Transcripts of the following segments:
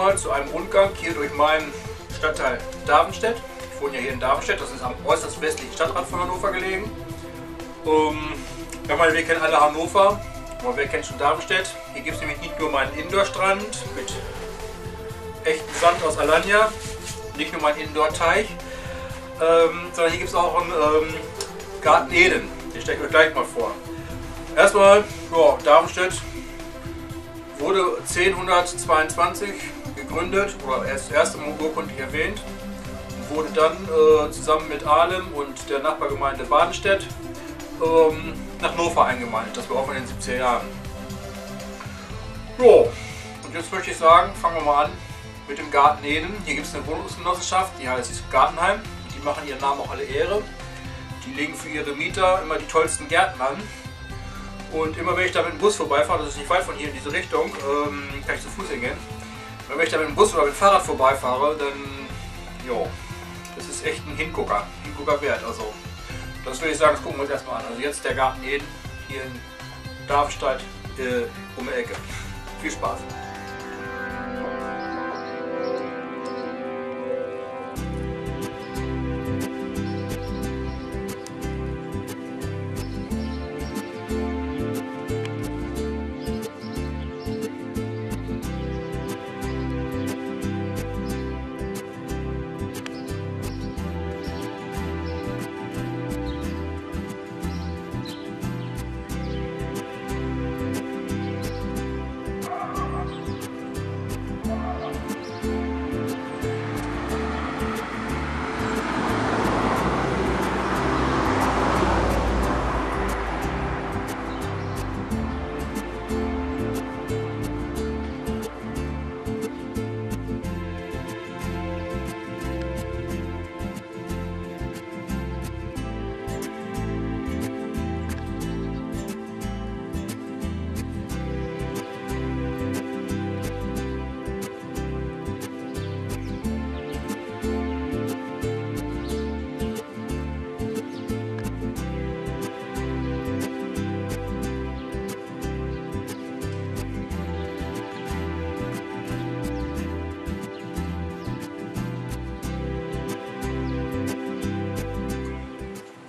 mal zu einem Rundgang hier durch meinen Stadtteil Davenstedt. Ich wohne ja hier in Davenstedt, das ist am äußerst westlichen Stadtrand von Hannover gelegen. Ähm, ja, meine, wir kennen alle Hannover, aber wer kennt schon Davenstedt? Hier gibt es nämlich nicht nur meinen Indoor-Strand mit echtem Sand aus Alanya, nicht nur meinen Indoor-Teich, ähm, sondern hier gibt es auch einen ähm, Garten Eden. Den stelle ich euch gleich mal vor. Erstmal, ja, Darmstadt wurde 1022 gegründet oder erst erst im urkundlich erwähnt wurde dann äh, zusammen mit Ahlem und der Nachbargemeinde Badenstedt ähm, nach Hannover eingemeindet. Das war auch in den 70er Jahren. Jo, und jetzt möchte ich sagen, fangen wir mal an mit dem Garten Eden. Hier gibt es eine Wohnungsgenossenschaft, die heißt Gartenheim. Die machen ihren Namen auch alle Ehre. Die legen für ihre Mieter immer die tollsten Gärten an. Und immer wenn ich da mit dem Bus vorbeifahre, das ist nicht weit von hier in diese Richtung, ähm, kann ich zu Fuß hingehen. Wenn ich da mit dem Bus oder mit dem Fahrrad vorbeifahre, dann, jo, das ist echt ein Hingucker, Hingucker wert. Also, das würde ich sagen, das gucken wir uns erstmal an. Also jetzt der Garten Eden hier in Darmstadt äh, um die Ecke. Viel Spaß.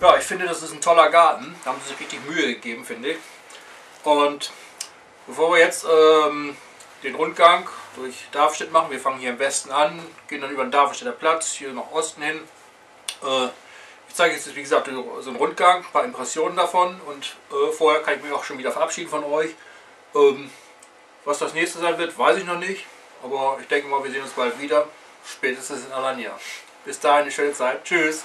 Ja, ich finde, das ist ein toller Garten. Da haben sie sich richtig Mühe gegeben, finde ich. Und bevor wir jetzt ähm, den Rundgang durch Darmstadt machen, wir fangen hier im Westen an, gehen dann über den Darmstädter Platz, hier nach Osten hin. Äh, ich zeige jetzt, wie gesagt, so einen Rundgang, ein paar Impressionen davon und äh, vorher kann ich mich auch schon wieder verabschieden von euch. Ähm, was das nächste sein wird, weiß ich noch nicht, aber ich denke mal, wir sehen uns bald wieder, spätestens in Alanya. Bis dahin eine schöne Zeit. Tschüss.